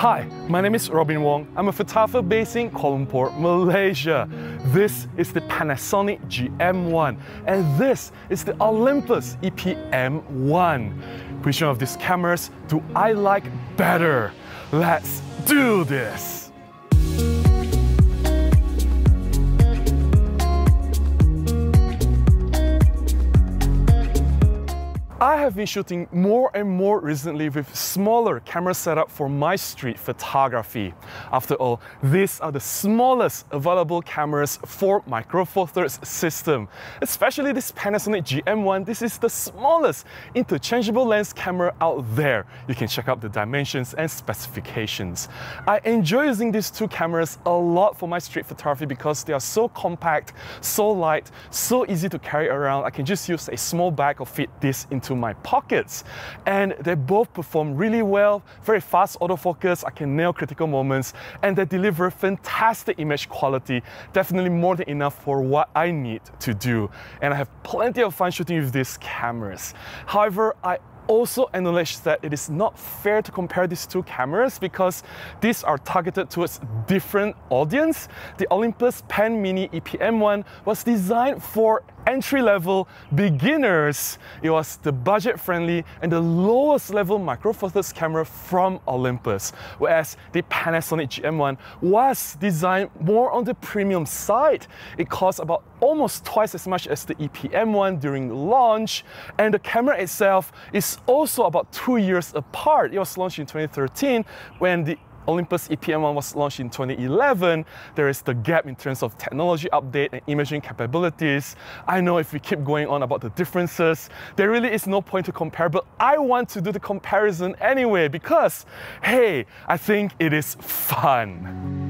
Hi, my name is Robin Wong. I'm a photographer based in Kuala Lumpur, Malaysia. This is the Panasonic GM1 and this is the Olympus EPM1. Which one of these cameras do I like better? Let's do this! Been shooting more and more recently with smaller camera setup for my street photography. After all, these are the smallest available cameras for Micro Four Thirds system. Especially this Panasonic GM1, this is the smallest interchangeable lens camera out there. You can check out the dimensions and specifications. I enjoy using these two cameras a lot for my street photography because they are so compact, so light, so easy to carry around. I can just use a small bag or fit this into my pockets. And they both perform really well, very fast autofocus, I can nail critical moments, and they deliver fantastic image quality, definitely more than enough for what I need to do. And I have plenty of fun shooting with these cameras. However, I also acknowledge that it is not fair to compare these two cameras because these are targeted towards different audience. The Olympus Pen Mini EPM1 was designed for entry-level beginners. It was the budget-friendly and the lowest level micro four thirds camera from Olympus, whereas the Panasonic GM1 was designed more on the premium side. It cost about almost twice as much as the EPM1 during launch, and the camera itself is also about two years apart. It was launched in 2013 when the Olympus EPM1 was launched in 2011. There is the gap in terms of technology update and imaging capabilities. I know if we keep going on about the differences, there really is no point to compare, but I want to do the comparison anyway because, hey, I think it is fun.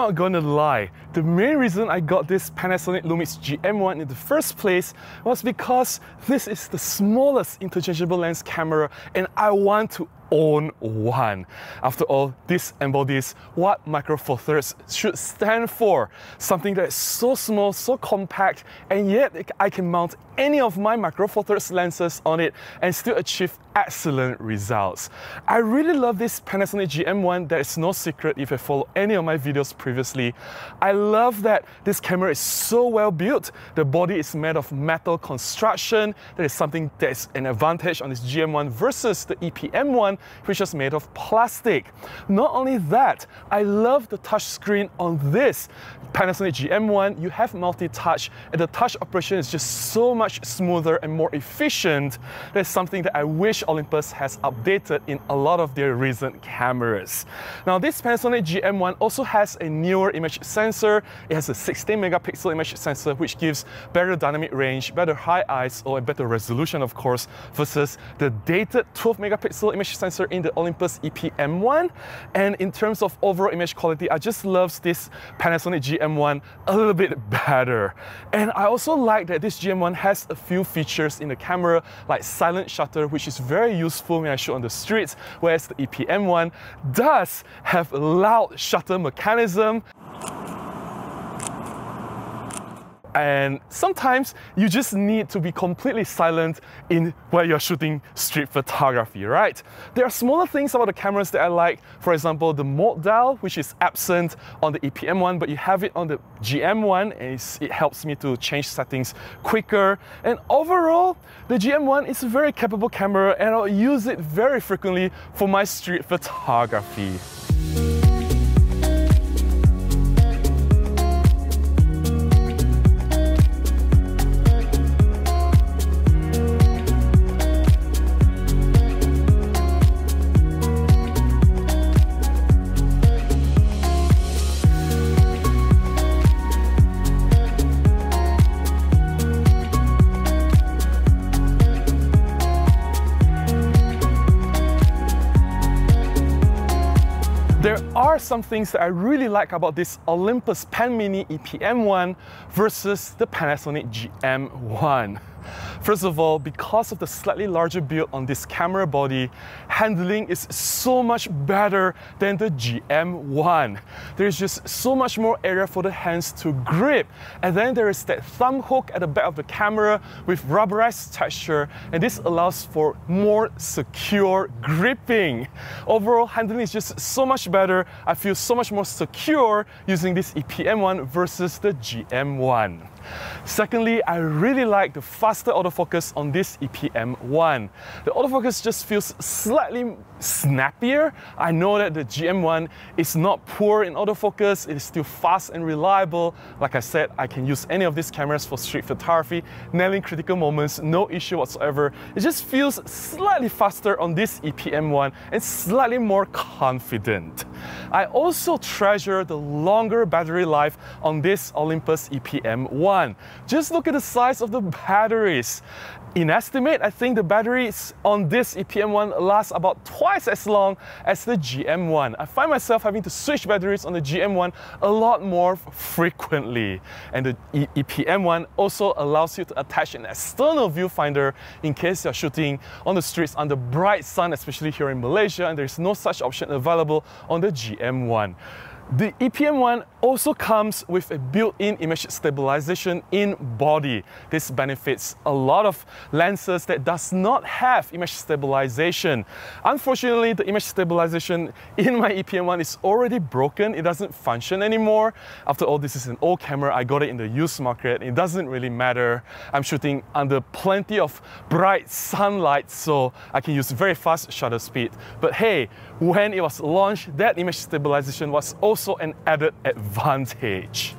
Not gonna lie, the main reason I got this Panasonic Lumix GM1 in the first place was because this is the smallest interchangeable lens camera and I want to own one. After all, this embodies what Micro Four Thirds should stand for. Something that is so small, so compact, and yet I can mount any of my Micro Four Thirds lenses on it and still achieve excellent results. I really love this Panasonic GM1, that is no secret if you follow any of my videos previously. I love that this camera is so well built. The body is made of metal construction. That is something that is an advantage on this GM1 versus the EPM1, which is made of plastic. Not only that, I love the touchscreen on this Panasonic GM1. You have multi-touch and the touch operation is just so much smoother and more efficient. That's something that I wish Olympus has updated in a lot of their recent cameras. Now this Panasonic GM1 also has a newer image sensor. It has a 16 megapixel image sensor which gives better dynamic range, better high ISO and better resolution of course versus the dated 12 megapixel image sensor sensor in the Olympus EPM1. And in terms of overall image quality, I just love this Panasonic GM1 a little bit better. And I also like that this GM1 has a few features in the camera, like silent shutter, which is very useful when I shoot on the streets, whereas the EPM1 does have a loud shutter mechanism. And sometimes you just need to be completely silent in where you're shooting street photography, right? There are smaller things about the cameras that I like. For example, the mode dial, which is absent on the EPM one, but you have it on the GM one, and it helps me to change settings quicker. And overall, the GM one is a very capable camera, and I'll use it very frequently for my street photography. Are some things that I really like about this Olympus Pen Mini EPM1 versus the Panasonic GM1. First of all, because of the slightly larger build on this camera body, handling is so much better than the GM1. There's just so much more area for the hands to grip. And then there is that thumb hook at the back of the camera with rubberized texture, and this allows for more secure gripping. Overall, handling is just so much better. I feel so much more secure using this EPM1 versus the GM1. Secondly, I really like the faster autofocus on this EPM1. The autofocus just feels slightly snappier. I know that the GM1 is not poor in autofocus, it is still fast and reliable. Like I said, I can use any of these cameras for street photography, nailing critical moments, no issue whatsoever. It just feels slightly faster on this EPM1 and slightly more confident. I also treasure the longer battery life on this Olympus EPM1. Just look at the size of the batteries. In estimate, I think the batteries on this EPM1 last about twice as long as the GM1. I find myself having to switch batteries on the GM1 a lot more frequently. And the EPM1 also allows you to attach an external viewfinder in case you're shooting on the streets under bright sun, especially here in Malaysia, and there's no such option available on the GM1. The EPM1 also comes with a built-in image stabilization in body. This benefits a lot of lenses that does not have image stabilization. Unfortunately, the image stabilization in my EPM1 is already broken. It doesn't function anymore. After all, this is an old camera. I got it in the used market. It doesn't really matter. I'm shooting under plenty of bright sunlight, so I can use very fast shutter speed. But hey, when it was launched, that image stabilization was also also an added advantage.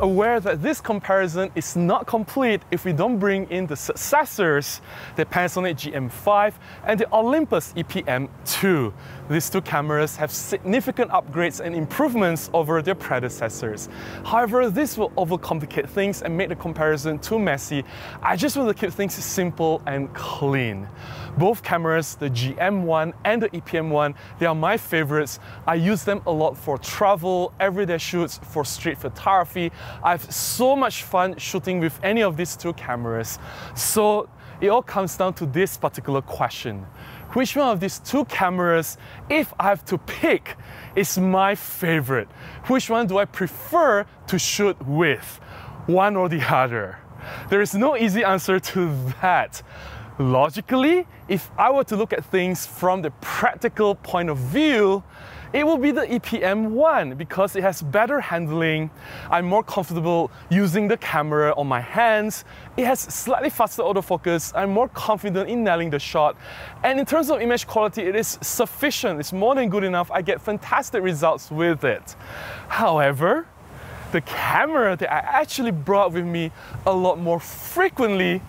Aware that this comparison is not complete if we don't bring in the successors, the Panasonic GM5 and the Olympus EPM2. These two cameras have significant upgrades and improvements over their predecessors. However, this will overcomplicate things and make the comparison too messy. I just want to keep things simple and clean. Both cameras, the GM1 and the EPM1, they are my favorites. I use them a lot for travel, everyday shoots, for street photography. I have so much fun shooting with any of these two cameras. So it all comes down to this particular question. Which one of these two cameras, if I have to pick, is my favorite? Which one do I prefer to shoot with? One or the other? There is no easy answer to that. Logically, if I were to look at things from the practical point of view, it will be the EPM1 because it has better handling. I'm more comfortable using the camera on my hands. It has slightly faster autofocus. I'm more confident in nailing the shot. And in terms of image quality, it is sufficient. It's more than good enough. I get fantastic results with it. However, the camera that I actually brought with me a lot more frequently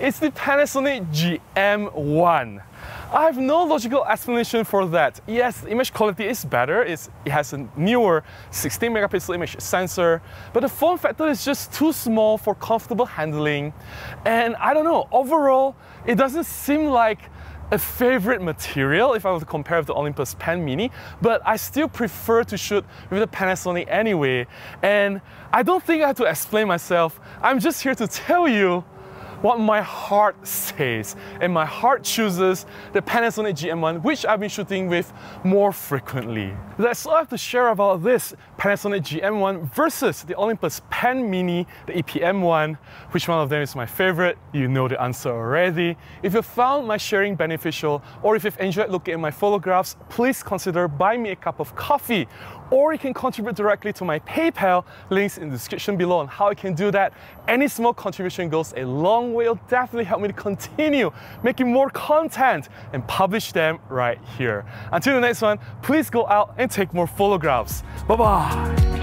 is the Panasonic GM1. I have no logical explanation for that. Yes, image quality is better. It's, it has a newer 16 megapixel image sensor, but the form factor is just too small for comfortable handling. And I don't know, overall, it doesn't seem like a favorite material if I were to compare with the Olympus Pen Mini, but I still prefer to shoot with the Panasonic anyway. And I don't think I have to explain myself. I'm just here to tell you what my heart says. And my heart chooses the Panasonic GM1, which I've been shooting with more frequently. That's all I have to share about this Panasonic GM1 versus the Olympus Pen Mini, the EPM1. Which one of them is my favorite? You know the answer already. If you found my sharing beneficial or if you've enjoyed looking at my photographs, please consider buying me a cup of coffee or you can contribute directly to my PayPal, links in the description below on how you can do that. Any small contribution goes a long along. It'll definitely help me to continue making more content and publish them right here. Until the next one, please go out and take more photographs. Bye bye.